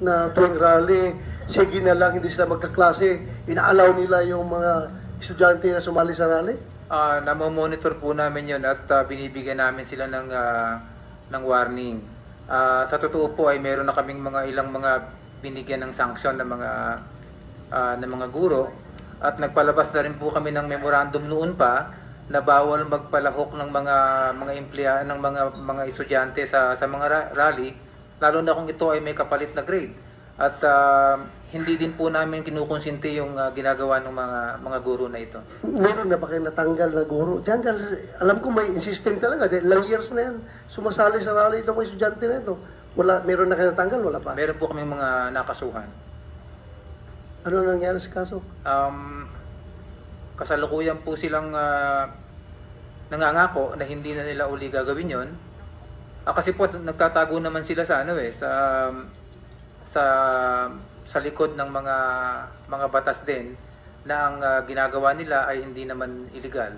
na tuwing rally, sige na lang, hindi sila magkaklase, inaalaw nila yung mga estudyante na sumali sa rally? Ah, namomonitor po namin yun at ah, binibigyan namin sila ng, ah, ng warning. Ah, sa totoo po ay meron na kaming mga ilang mga binigyan ng sanction ng mga ah, ng mga guro at nagpalabas na rin po kami ng memorandum noon pa na bawal magpalahok ng mga mga emplea ng mga mga estudyante sa sa mga ra- rally lalo na kung ito ay may kapalit na grade. At ah, hindi din po namin kinukonsinti yung ah, ginagawa ng mga mga guro na ito. Meron na ba kayo natanggal na guro? Diyan, alam ko may insistent talaga. Ilang years na yan, sumasali sa rally itong estudyante na ito. Wala, meron na kayo natanggal? Wala pa. Meron po kaming mga nakasuhan. Ano nangyari sa kaso? Um, kasalukuyan po silang ah, nangangako na hindi na nila uli gagawin yon. Ah, kasi po nagtatago naman sila sa ano eh sa sa sa likod ng mga mga batas din na ang ah, ginagawa nila ay hindi naman illegal.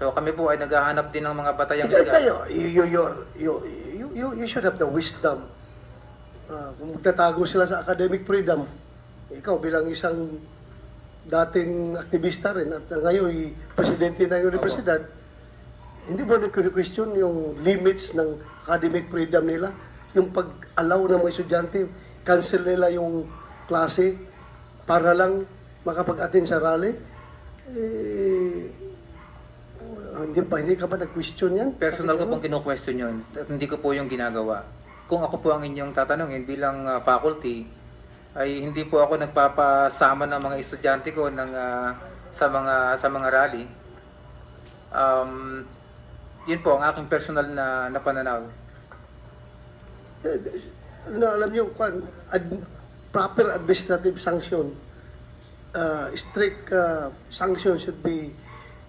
So kami po ay naghahanap din ng mga batayang Ikaw, legal. kayo, you, you, you, you, you, you should have the wisdom. Ah, kung magtatago sila sa academic freedom, ikaw bilang isang dating aktivista rin at ngayon ay presidente ng universidad, hindi mo na-question yung limits ng academic freedom nila? Yung pag-allow ng mga estudyante, cancel nila yung klase para lang makapag-attend sa rally? Eh, hindi pa, hindi ka ba nag-question yan? Personal ko pong kino-question yun. Hindi ko po yung ginagawa. Kung ako po ang inyong tatanungin bilang ah, faculty, ay hindi po ako nagpapasama ng mga estudyante ko ng ah, sa mga sa mga rally. Um, yun po ang aking personal na, na pananaw. na alam niyo, ad- proper administrative sanction, uh, strict uh, sanction should be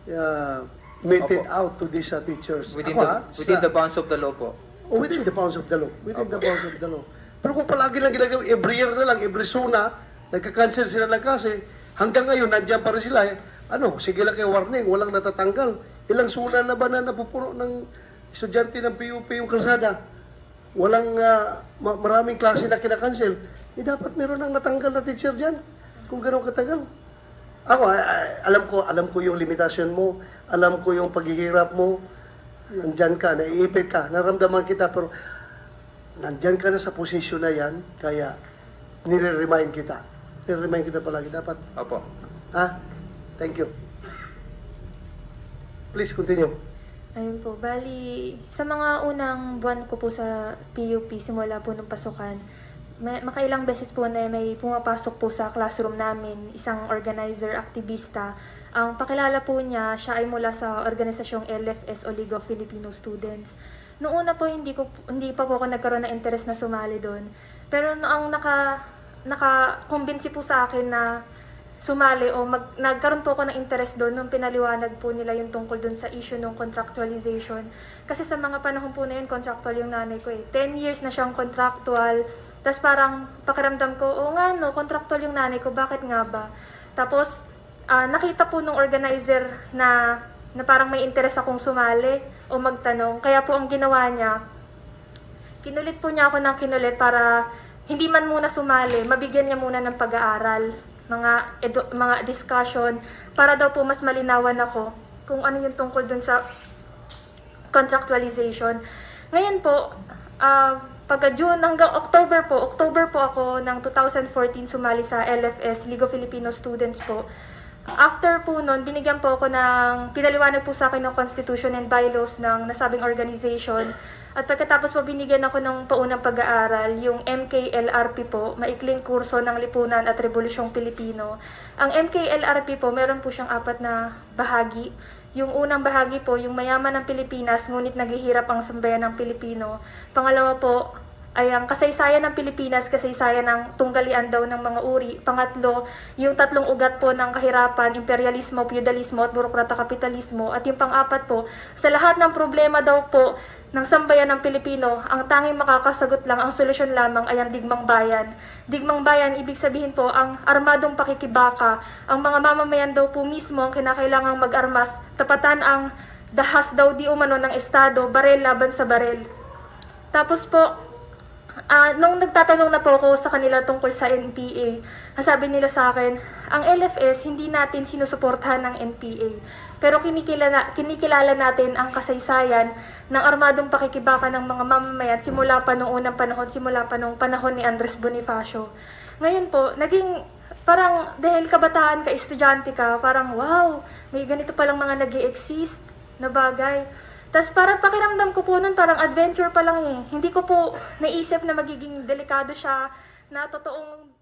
uh, meted Opo. out to these uh, teachers. Within Ako, the, ha, within sa- the bounds of the law po. Oh, within the bounds of the law. Within the bounds of the law. Pero kung palagi lang ginagawa, every year na lang, every suna, nagka-cancel sila ng kasi, hanggang ngayon, nandiyan pa rin sila. Eh. Ano, sige lang kayo warning, walang natatanggal. Ilang suna na ba na napupuno ng estudyante ng PUP yung kalsada? Walang ma- maraming klase na kinakancel. Eh, dapat meron nang natanggal na teacher dyan. Kung gano'ng katagal. Ako, ah, ah, alam ko, alam ko yung limitasyon mo, alam ko yung paghihirap mo, nandyan ka, naiipit ka, naramdaman kita, pero nandyan ka na sa posisyon na yan, kaya nire-remind kita. Nire-remind kita palagi, dapat, Opo. ha? Thank you. Please continue. Ayun po, bali, sa mga unang buwan ko po sa PUP, simula po nung pasukan, may, makailang beses po na may pumapasok po sa classroom namin, isang organizer, aktivista. Ang pakilala po niya, siya ay mula sa organisasyong LFS o League of Filipino Students. Noong una po, hindi, ko, hindi pa po ako nagkaroon ng interest na sumali doon. Pero noong naka, naka-convince po sa akin na sumali o mag, nagkaroon po ako ng interest doon nung pinaliwanag po nila yung tungkol doon sa issue ng contractualization. Kasi sa mga panahon po na yun, contractual yung nanay ko eh. 10 years na siyang contractual. Tapos parang pakiramdam ko, oo nga no, contractual yung nanay ko, bakit nga ba? Tapos ah, nakita po nung organizer na, na parang may interest akong sumali o magtanong. Kaya po ang ginawa niya, kinulit po niya ako ng kinulit para hindi man muna sumali, mabigyan niya muna ng pag-aaral, mga edu- mga discussion para daw po mas malinawan ako kung ano yung tungkol dun sa contractualization. Ngayon po, ah, pagka June hanggang October po, October po ako ng 2014 sumali sa LFS, League of Filipino Students po. After po nun, binigyan po ako ng, pinaliwanag po sa akin ng Constitution and Bylaws ng nasabing organization. At pagkatapos po binigyan ako ng paunang pag-aaral, yung MKLRP po, maikling kurso ng lipunan at revolusyong Pilipino. Ang MKLRP po, meron po siyang apat na bahagi. Yung unang bahagi po, yung mayaman ng Pilipinas, ngunit naghihirap ang sambayan ng Pilipino. Pangalawa po, ay ang kasaysayan ng Pilipinas, kasaysayan ng tunggalian daw ng mga uri. Pangatlo, yung tatlong ugat po ng kahirapan, imperialismo, feudalismo at burokrata kapitalismo. At yung pang-apat po, sa lahat ng problema daw po ng sambayan ng Pilipino, ang tanging makakasagot lang, ang solusyon lamang ay ang digmang bayan. Digmang bayan, ibig sabihin po, ang armadong pakikibaka, ang mga mamamayan daw po mismo ang kinakailangang mag-armas, tapatan ang dahas daw di umano ng Estado, barel laban sa barel. Tapos po, Ah, nung nagtatanong na po ako sa kanila tungkol sa NPA, nasabi nila sa akin, ang LFS hindi natin sinusuportahan ng NPA. Pero kinikilala, kinikilala natin ang kasaysayan ng armadong pakikibaka ng mga mamamayan simula pa noong unang panahon, simula pa noong panahon ni Andres Bonifacio. Ngayon po, naging parang dahil kabataan ka, estudyante ka, parang wow, may ganito palang mga nag exist na bagay. Tapos parang pakiramdam ko po nun, parang adventure pa lang eh. Hindi ko po naisip na magiging delikado siya, na totoong